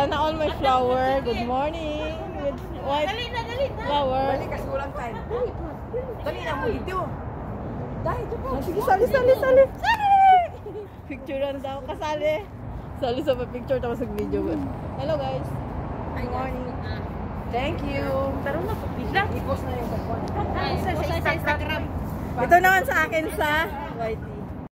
Sana all my flower. Good morning. With white Dali na, dali na. flower. Dali kasi walang time. Dali na mo dito. Dahil ito po. Sige, sali, sali, sali. Sali! Picturean daw. Kasali. Sali sa picture tapos nag-video. Hello guys. Good morning. Ah. Thank you. Taro na, bigla. I-post na yung sa. Sa Instagram. Ito naman sa akin sa YT.